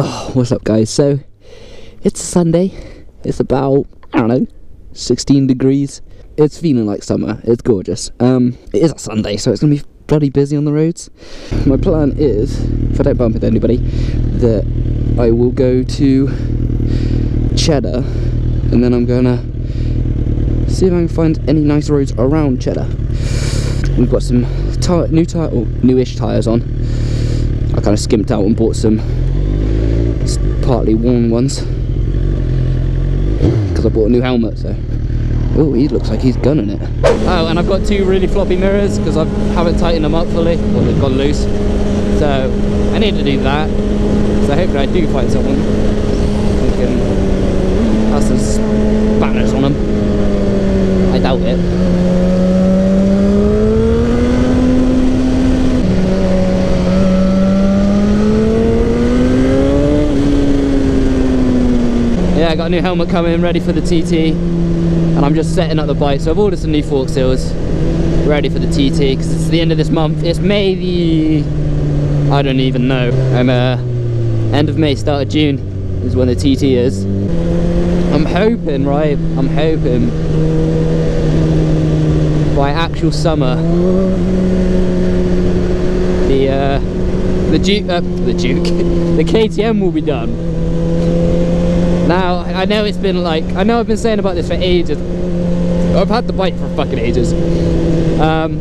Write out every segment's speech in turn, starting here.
Oh, what's up, guys? So, it's Sunday. It's about, I don't know, 16 degrees. It's feeling like summer. It's gorgeous. Um, it is a Sunday, so it's going to be bloody busy on the roads. My plan is, if I don't bump into anybody, that I will go to Cheddar and then I'm going to see if I can find any nice roads around Cheddar. We've got some new tire, or newish tyres on. I kind of skimped out and bought some partly worn ones. Because I bought a new helmet so. Oh he looks like he's gunning it. Oh and I've got two really floppy mirrors because I haven't tightened them up fully. Or they've gone loose. So I need to do that. So hopefully I do find someone who can have some spanners on them I doubt it yeah, I got a new helmet coming, ready for the TT, and I'm just setting up the bike. So I've ordered some new fork seals, ready for the TT, because it's the end of this month. It's May the... I don't even know. I'm, uh, end of May, start of June is when the TT is. I'm hoping, right, I'm hoping by actual summer, the, uh, the Duke, uh, the Duke, the KTM will be done. Now, I know it's been like, I know I've been saying about this for ages. I've had the bike for fucking ages. Um,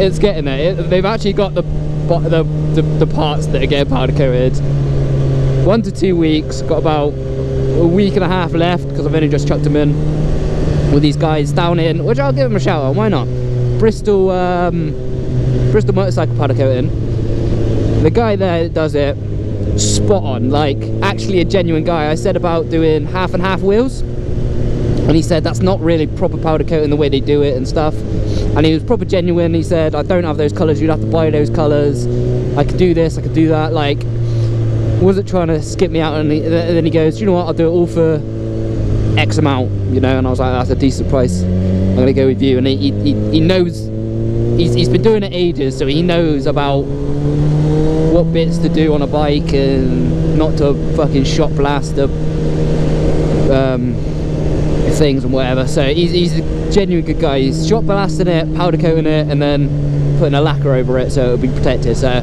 it's getting there. It, they've actually got the, the, the, the parts that are getting powder coated. One to two weeks, got about a week and a half left because I've only just chucked them in with these guys down in, which I'll give them a shout out, why not? Bristol, um, Bristol Motorcycle Powder Coating. The guy there does it spot on. Like actually a genuine guy. I said about doing half and half wheels and he said that's not really proper powder coating the way they do it and stuff. And he was proper genuine. He said I don't have those colors you'd have to buy those colors I could do this. I could do that. Like wasn't trying to skip me out. And, he, and then he goes you know what? I'll do it all for X amount you know? And I was like that's a decent price. I'm gonna go with you. And he, he, he knows he's, he's been doing it ages so he knows about what bits to do on a bike and not to fucking shot blast the um, things and whatever. So he's, he's a genuine good guy. He's shot blasting it, powder coating it, and then putting a lacquer over it so it'll be protected. So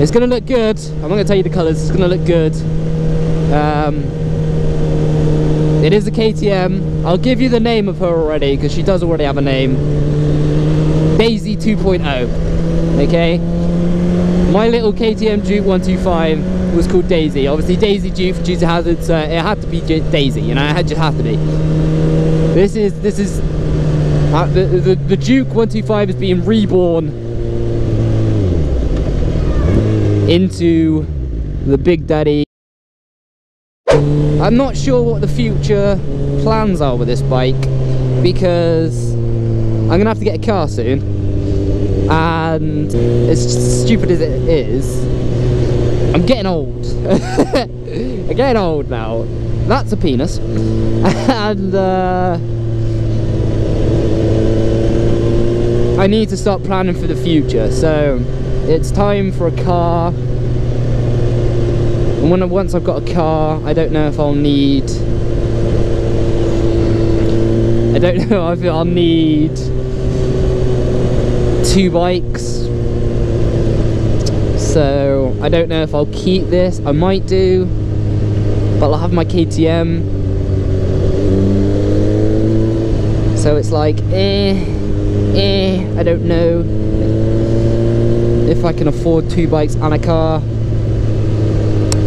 it's gonna look good. I'm not gonna tell you the colours. It's gonna look good. Um, it is a KTM. I'll give you the name of her already because she does already have a name. Daisy 2.0. Okay my little KTM Duke 125 was called Daisy. Obviously Daisy Duke due to hazards, uh, it had to be Daisy, you know, it had just have to be. This is, this is, uh, the, the, the Duke 125 is being reborn into the Big Daddy. I'm not sure what the future plans are with this bike because I'm gonna have to get a car soon and as stupid as it is I'm getting old. I'm getting old now. That's a penis. And uh, I need to start planning for the future. So it's time for a car. And when once I've got a car I don't know if I'll need I don't know if I'll need two bikes. So I don't know if I'll keep this. I might do but I'll have my KTM so it's like eh eh I don't know if I can afford two bikes and a car.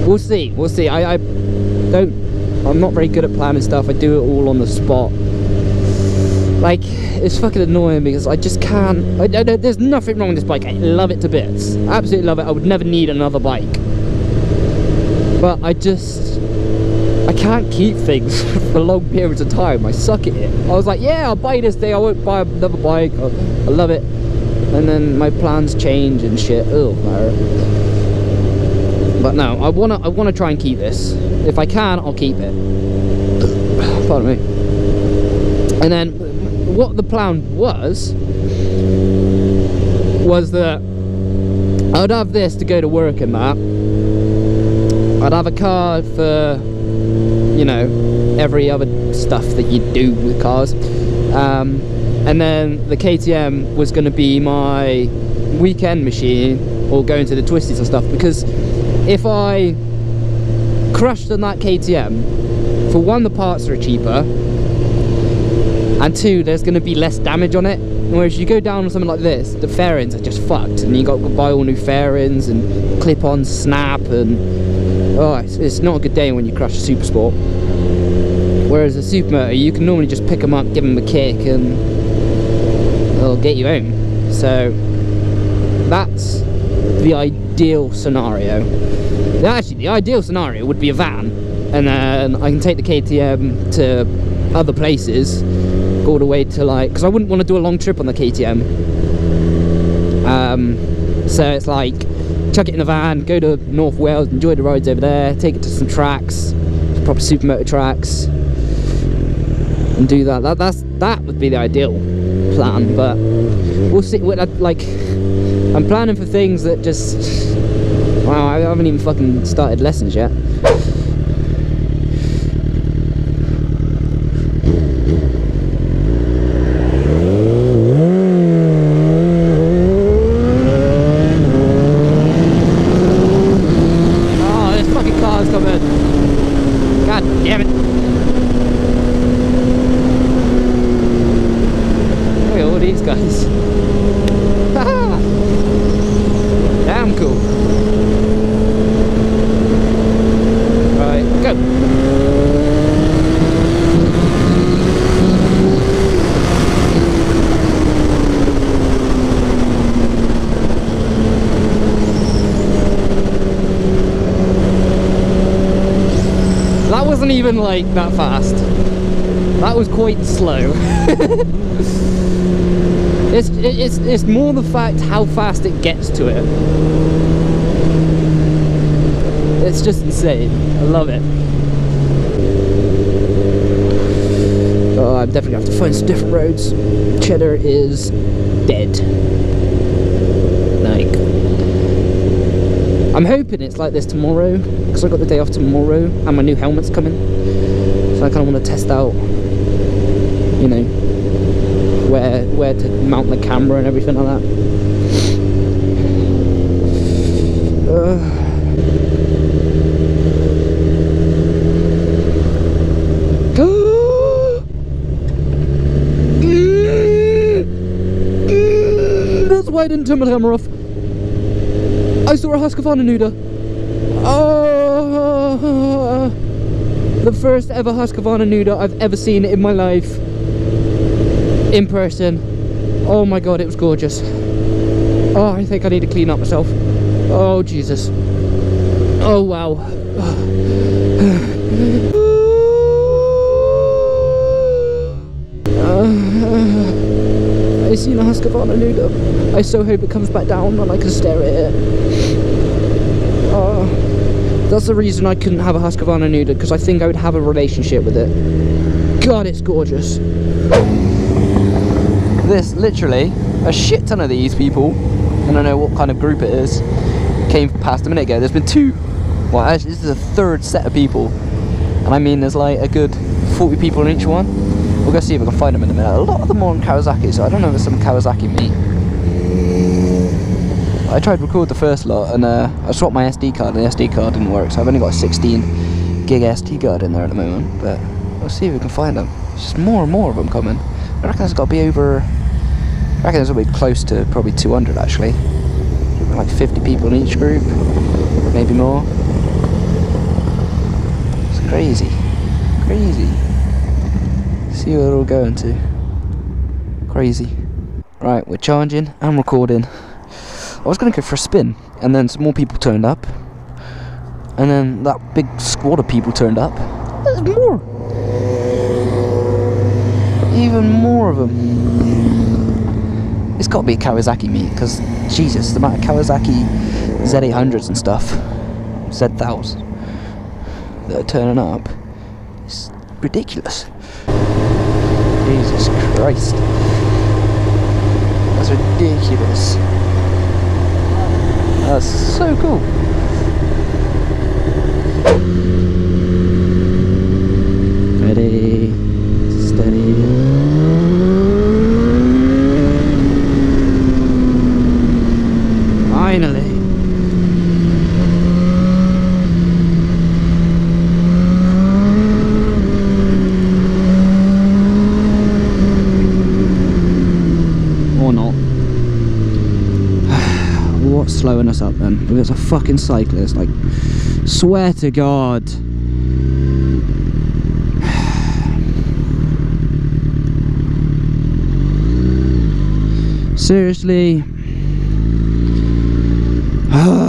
We'll see we'll see. I, I don't I'm not very good at planning stuff. I do it all on the spot like it's fucking annoying because I just can't I, I, there's nothing wrong with this bike. I love it to bits. Absolutely love it. I would never need another bike. But I just I can't keep things for long periods of time. I suck at it. I was like yeah I'll buy this thing I won't buy another bike. I, I love it. And then my plans change and shit. Oh but no I wanna I wanna try and keep this. If I can I'll keep it. Pardon me. And then what the plan was was that I'd have this to go to work and that I'd have a car for, you know, every other stuff that you do with cars. Um, and then the KTM was going to be my weekend machine or going to the twisties and stuff because if I crushed on that KTM, for one, the parts are cheaper, and two, there's going to be less damage on it. Whereas you go down on something like this, the fairings are just fucked, and you got to buy all new fairings and clip-on snap, and oh, it's, it's not a good day when you crash a Super Sport. Whereas a supermoto, you can normally just pick them up, give them a kick, and they'll get you home. So that's the ideal scenario. Actually, the ideal scenario would be a van, and then I can take the KTM to other places all the way to like because I wouldn't want to do a long trip on the KTM um, so it's like chuck it in the van go to North Wales enjoy the rides over there take it to some tracks proper supermoto tracks and do that. that that's that would be the ideal plan but we'll see like I'm planning for things that just wow I haven't even fucking started lessons yet like that fast. That was quite slow. it's, it's, it's more the fact how fast it gets to it. It's just insane. I love it. Oh, I'm definitely gonna have to find some different roads. Cheddar is dead. Like, I'm hoping it's like this tomorrow because I got the day off tomorrow and my new helmet's coming. So I kind of want to test out, you know, where where to mount the camera and everything like that. Uh, That's why I didn't turn my camera off. Oh, I saw a Husqvarna Nuda. Oh, the first ever Husqvarna Nuda I've ever seen in my life. In person. Oh my god, it was gorgeous. Oh, I think I need to clean up myself. Oh, Jesus. Oh, wow. seen a Husqvarna Nuda. I so hope it comes back down and I can stare at it. Oh. That's the reason I couldn't have a Husqvarna Nuda, because I think I would have a relationship with it. God, it's gorgeous. This, literally, a shit ton of these people, I don't know what kind of group it is, came past a minute ago. There's been two, well actually this is a third set of people. And I mean there's like a good 40 people in each one. Go see if we can find them in a minute. A lot of them are on Kawasaki, so I don't know if there's some Kawasaki meet. I tried to record the first lot and uh, I swapped my SD card and the SD card didn't work so I've only got a 16 gig SD card in there at the moment but we'll see if we can find them. There's just more and more of them coming. I reckon there's got to be over, I reckon there's going to be close to probably 200 actually. Like 50 people in each group, maybe more. It's crazy, crazy. See where they're all going to. Crazy. Right, we're charging and recording. I was going to go for a spin, and then some more people turned up, and then that big squad of people turned up. There's more! Even more of them. It's got to be a Kawasaki meet, because Jesus, the amount of Kawasaki Z800s and stuff, Z1000s that are turning up, it's ridiculous. Jesus Christ. That's ridiculous. That's so cool. Ass up then. It's a fucking cyclist, like, swear to God. Seriously.